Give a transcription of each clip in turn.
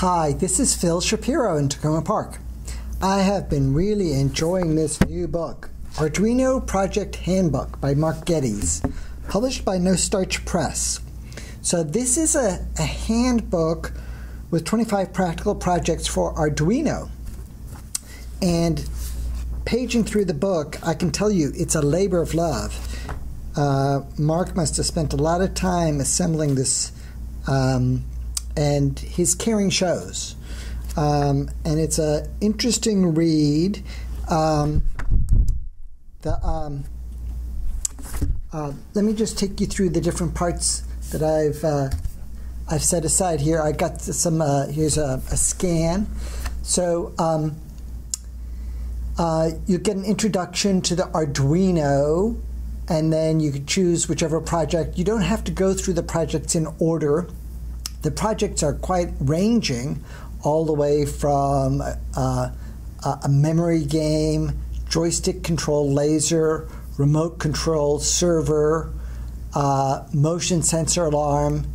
Hi, this is Phil Shapiro in Takoma Park. I have been really enjoying this new book, Arduino Project Handbook by Mark Geddes, published by No Starch Press. So, this is a, a handbook with 25 practical projects for Arduino. And paging through the book, I can tell you it's a labor of love. Uh, Mark must have spent a lot of time assembling this um, and his caring shows. Um, and it's an interesting read. Um, the, um, uh, let me just take you through the different parts that I've uh, I've set aside here. I got some. Uh, here's a, a, scan. So um, uh, you get an introduction to the Arduino, and then you can choose whichever project. You don't have to go through the projects in order. The projects are quite ranging, all the way from uh, a memory game, joystick control laser, remote control servo, uh, motion sensor alarm,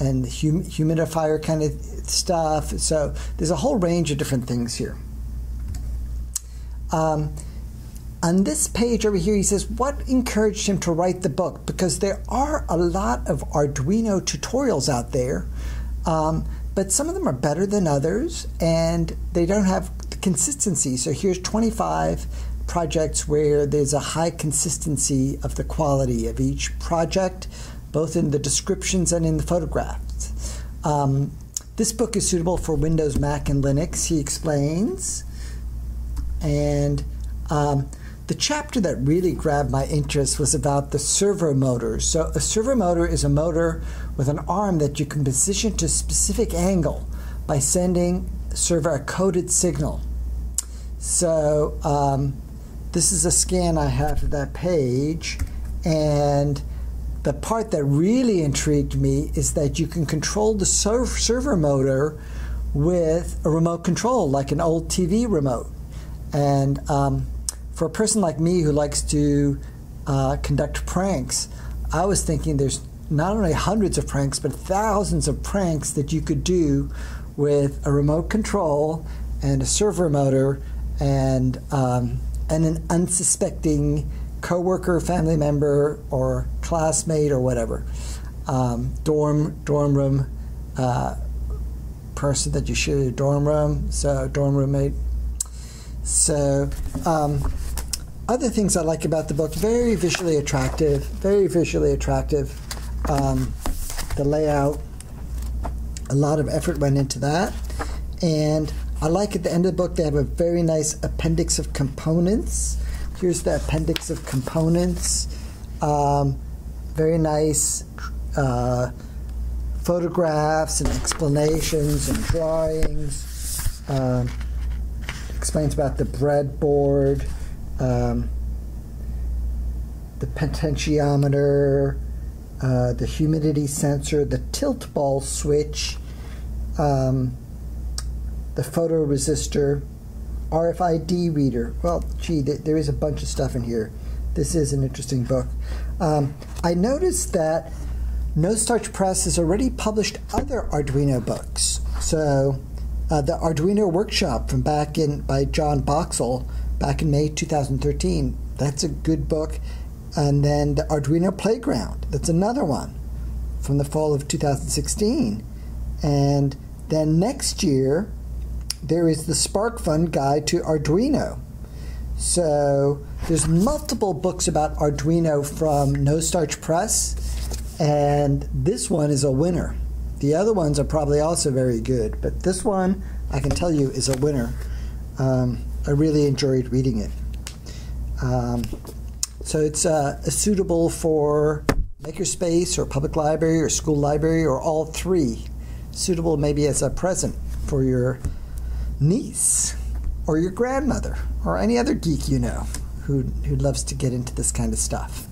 and hum- humidifier kind of stuff. So there's a whole range of different things here. Um, on this page over here, he says, What encouraged him to write the book? Because there are a lot of Arduino tutorials out there, um, but some of them are better than others, and they don't have consistency. So here's 25 projects where there's a high consistency of the quality of each project, both in the descriptions and in the photographs. Um, this book is suitable for Windows, Mac, and Linux, he explains. And um, the chapter that really grabbed my interest was about the servo motor. So, a servo motor is a motor with an arm that you can position to a specific angle by sending servo a coded signal. So, um, this is a scan I have of that page, and the part that really intrigued me is that you can control the servo motor with a remote control, like an old TV remote. And um, for a person like me who likes to uh, conduct pranks, I was thinking there's not only hundreds of pranks, but thousands of pranks that you could do with a remote control and a servo motor and um, and an unsuspecting coworker, family member, or classmate, or whatever, um, dorm dorm room uh, person that you share a dorm room, so dorm roommate. So um, other things I like about the book, very visually attractive, very visually attractive. Um, the layout, a lot of effort went into that. And I like at the end of the book, they have a very nice appendix of components. Here's the appendix of components. Um, very nice uh, photographs and explanations and drawings. Um, explains about the breadboard um, the potentiometer, uh, the humidity sensor, the tilt ball switch, um, the photoresistor, RFID reader. Well, gee, th- there is a bunch of stuff in here. This is an interesting book. Um, I noticed that No Starch Press has already published other Arduino books. So, uh, the Arduino Workshop from back in by John Boxall back in May 2013. That's a good book. And then the Arduino Playground, that's another one from the fall of 2016. And then next year, there is the SparkFun Guide to Arduino. So there's multiple books about Arduino from No Starch Press, and this one is a winner. The other ones are probably also very good, but this one I can tell you is a winner. Um, I really enjoyed reading it. Um, so it's uh, suitable for makerspace or public library or school library or all three. Suitable maybe as a present for your niece or your grandmother or any other geek you know who, who loves to get into this kind of stuff.